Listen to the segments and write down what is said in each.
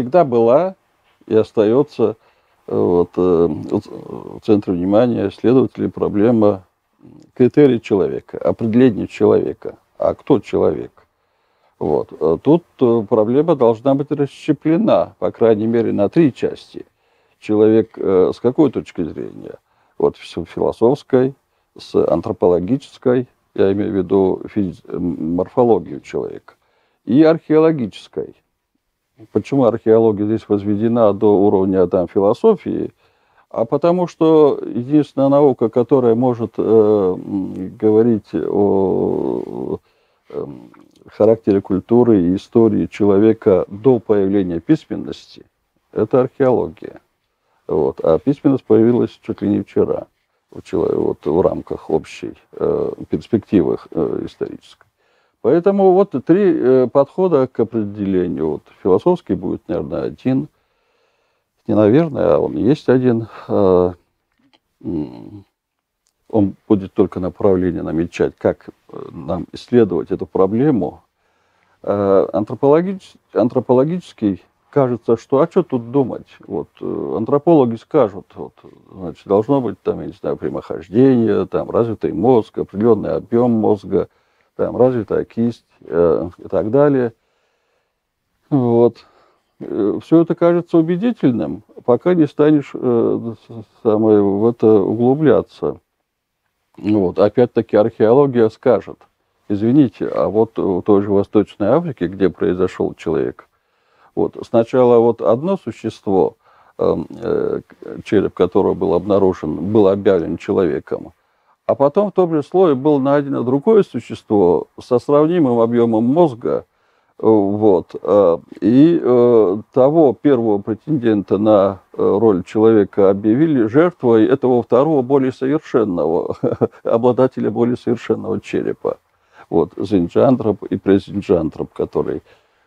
всегда была и остается э, вот, э, в центре внимания исследователей проблема критерий человека, определение человека. А кто человек? Вот. Тут проблема должна быть расщеплена, по крайней мере, на три части. Человек с какой точки зрения? Вот философской, с антропологической, я имею в виду морфологию человека, и археологической. Почему археология здесь возведена до уровня там, философии? А потому что единственная наука, которая может э, говорить о э, характере культуры и истории человека до появления письменности, это археология. Вот. А письменность появилась чуть ли не вчера вот, в рамках общей э, перспективы э, исторической. Поэтому вот три э, подхода к определению. Вот философский будет, наверное, один. Не наверное, а он есть один. Э, он будет только направление намечать, как э, нам исследовать эту проблему. Э, антропологич, антропологический кажется, что а что тут думать? Вот э, антропологи скажут, вот, значит, должно быть там, я не знаю, прямохождение, там развитый мозг, определенный объем мозга, там развитая кисть э, и так далее. Вот. Э, Все это кажется убедительным, пока не станешь э, самое, в это углубляться. Вот. Опять-таки археология скажет, извините, а вот в той же Восточной Африке, где произошел человек, вот. Сначала вот одно существо, эм, э, череп которого был обнаружен, был объявлен человеком, а потом в том же слое было найдено другое существо со сравнимым объемом мозга, вот, э, и э, того первого претендента на роль человека объявили жертвой этого второго более совершенного, обладателя более совершенного черепа. Вот, Зинджантроп и Презинджантроп, который,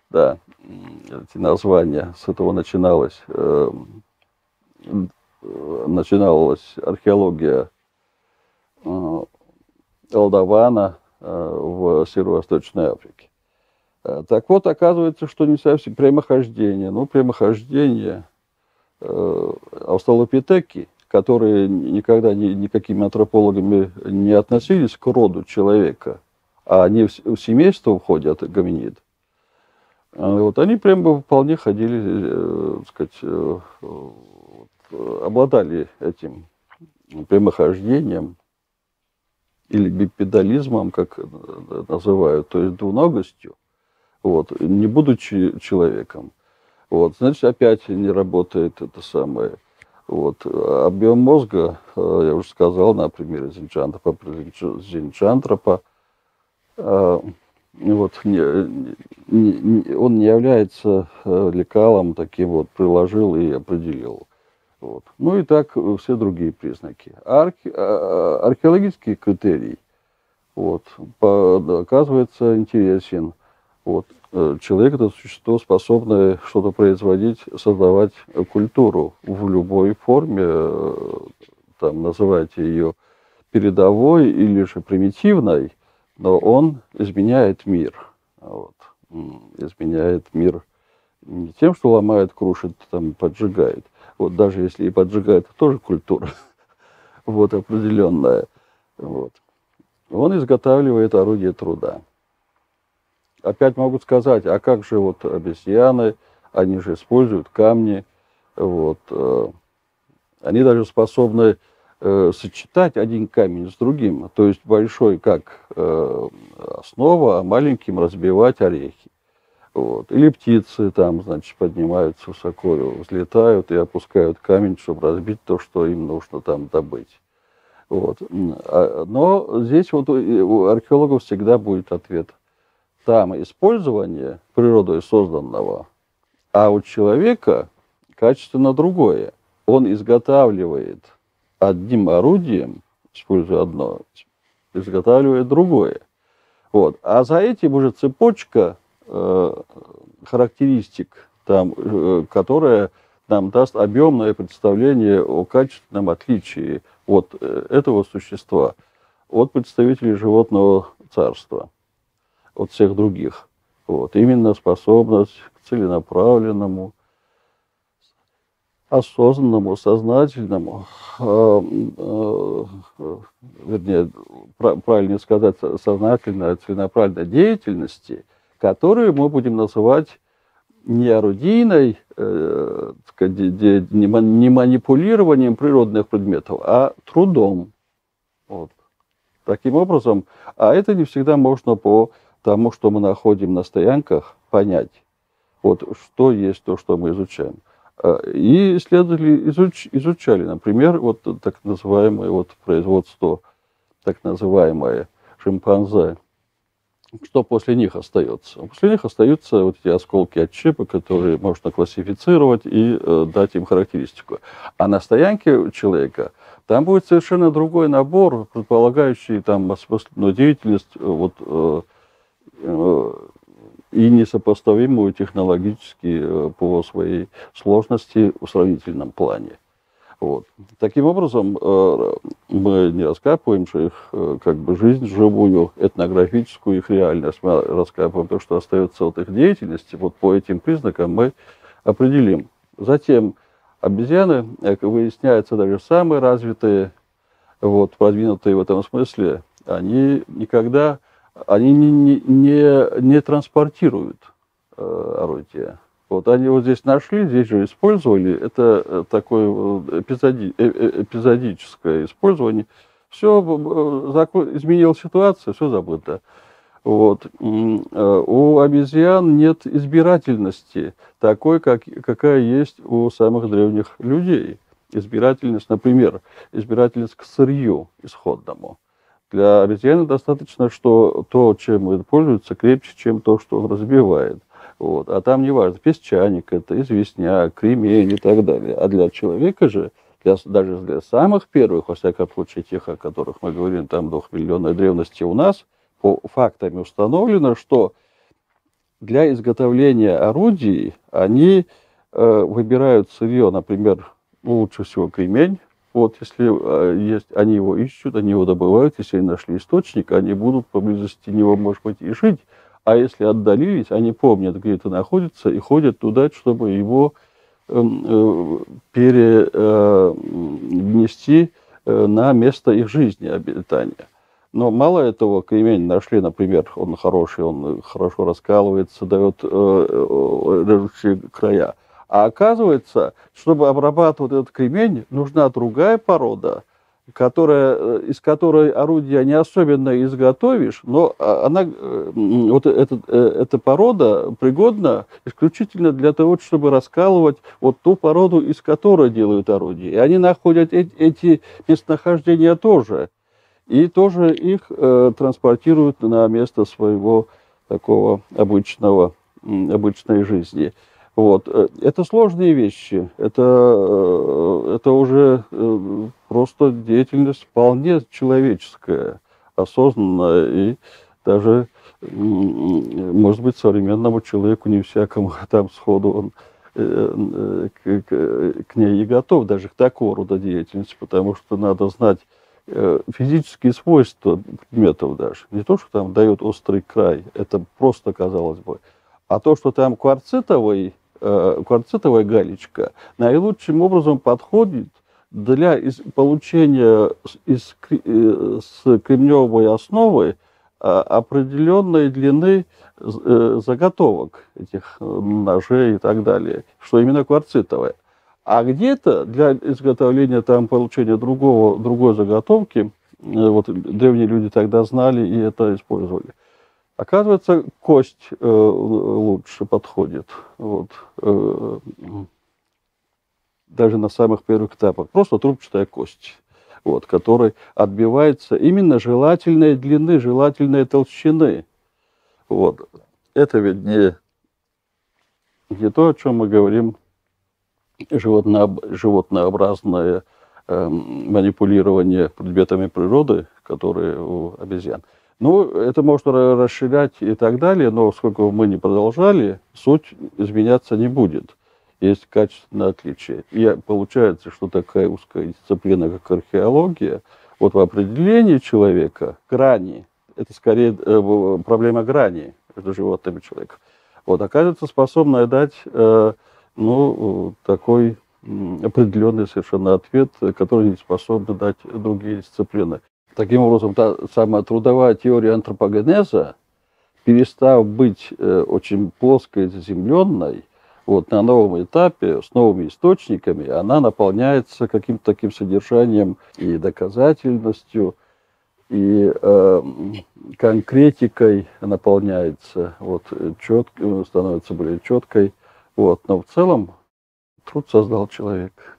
да, эти названия, с этого начиналась, э, начиналась археология э, Алдавана э, в Северо-Восточной Африке. Э, так вот, оказывается, что не совсем прямохождение. Ну, прямохождение э, австралопитеки, которые никогда ни, никакими антропологами не относились к роду человека, а они в, в семейство входят, гоминид, а вот они прям бы вполне ходили, э, так сказать, э, обладали этим прямохождением или бипедализмом, как называют, то есть двуногостью, вот, не будучи человеком. Вот, значит, опять не работает это самое. Вот, объем мозга, э, я уже сказал на примере Зинчантропа, Зинчантропа, вот, не, не, он не является э, лекалом таким вот, приложил и определил. Вот. Ну и так все другие признаки. Архе, а, а, археологический критерий вот, оказывается интересен. Вот. Э, человек – это существо, способное что-то производить, создавать культуру в любой форме, э, там, называйте ее передовой или же примитивной – но он изменяет мир. Вот. Изменяет мир не тем, что ломает, крушит, там, поджигает. Вот даже если и поджигает, это тоже культура. вот определенная. Вот. Он изготавливает орудие труда. Опять могут сказать, а как же вот обезьяны, они же используют камни, вот, э, они даже способны э, сочетать один камень с другим, то есть большой как э, основа, а маленьким разбивать орехи. Вот. Или птицы там, значит, поднимаются высоко, взлетают и опускают камень, чтобы разбить то, что им нужно там добыть. Вот. А, но здесь вот у археологов всегда будет ответ. Там использование природой созданного, а у человека качественно другое. Он изготавливает одним орудием, используя одно, изготавливает другое. Вот. А за этим уже цепочка характеристик, там, э, которая нам даст объемное представление о качественном отличии от э, этого существа от представителей животного царства, от всех других. Вот. Именно способность к целенаправленному, осознанному, сознательному, э, э, вернее, правильнее сказать, сознательной, целенаправленной деятельности, которую мы будем называть не орудийной, э, не манипулированием природных предметов, а трудом. Вот. Таким образом, а это не всегда можно по тому, что мы находим на стоянках, понять. Вот что есть то, что мы изучаем. А, и исследователи изуч, изучали, например, вот так называемое вот производство, так называемое шимпанзе. Что после них остается? После них остаются вот эти осколки от чипа, которые можно классифицировать и э, дать им характеристику. А на стоянке человека там будет совершенно другой набор, предполагающий там осмысленную деятельность, э, вот, э, э, и несопоставимую технологически э, по своей сложности в сравнительном плане. Вот. Таким образом, э, мы не раскапываем же их э, как бы жизнь живую, этнографическую, их реальность. Мы раскапываем то, что остается от их деятельности. Вот по этим признакам мы определим. Затем обезьяны, как выясняется, даже самые развитые, вот, продвинутые в этом смысле, они никогда они не, не, не, не транспортируют э, орудия. Вот они вот здесь нашли, здесь же использовали. Это э, такое эпизоди, э, э, эпизодическое использование. Все изменилась ситуация, все забыто. Вот. У обезьян нет избирательности такой, как, какая есть у самых древних людей. Избирательность, например, избирательность к сырью исходному. Для обезьяны достаточно, что то, чем он пользуется, крепче, чем то, что он разбивает. Вот. А там не важно, песчаник это, известняк, кремень и так далее. А для человека же, для, даже для самых первых, во всяком случае, тех, о которых мы говорим, там двухмиллионной древности у нас, по фактами установлено, что для изготовления орудий они э, выбирают сырье, например, лучше всего кремень, вот, если э, есть, они его ищут, они его добывают, если они нашли источник, они будут поблизости него, может быть, и жить. А если отдалились, они помнят, где это находится, и ходят туда, чтобы его эм, э, перенести э, на место их жизни, обитания. Но мало этого, кремень нашли, например, он хороший, он хорошо раскалывается, дает режущие края. А оказывается, чтобы обрабатывать этот кремень, нужна другая порода, которая, э, из которой орудия не особенно изготовишь, но а, она, э, вот эта, э, эта порода пригодна исключительно для того, чтобы раскалывать вот ту породу, из которой делают орудия. И они находят эти местонахождения тоже. И тоже их э, транспортируют на место своего такого обычного, обычной жизни. Вот. Э, это сложные вещи, это, э, это уже э, просто деятельность вполне человеческая, осознанная и даже, может быть, современному человеку не всякому там сходу он к, к, к ней и готов, даже к такого рода деятельности, потому что надо знать физические свойства предметов даже. Не то, что там дает острый край, это просто казалось бы, а то, что там кварцитовый кварцитовая галечка наилучшим образом подходит для получения из, э, с кремневой основы а, определенной длины э, заготовок этих ножей и так далее, что именно кварцитовая. А где-то для изготовления там получения другого, другой заготовки, вот древние люди тогда знали и это использовали. Оказывается, кость э, лучше подходит. Вот. Э, даже на самых первых этапах. Просто трубчатая кость, вот, которая отбивается именно желательной длины, желательной толщины. Вот. Это ведь не, не то, о чем мы говорим, животно, животнообразное э, манипулирование предметами природы, которые у обезьян. Ну, это можно расширять и так далее, но сколько мы не продолжали, суть изменяться не будет. Есть качественное отличие. И получается, что такая узкая дисциплина, как археология, вот в определении человека, грани, это скорее э, проблема грани между животным и человеком, вот, оказывается способна дать э, ну, такой определенный совершенно ответ, который не способны дать другие дисциплины. Таким образом, та самая трудовая теория антропогенеза, перестав быть э, очень плоской, заземленной, вот, на новом этапе, с новыми источниками, она наполняется каким-то таким содержанием и доказательностью, и э, конкретикой наполняется, вот, четко, становится более четкой. Вот. Но в целом труд создал человек.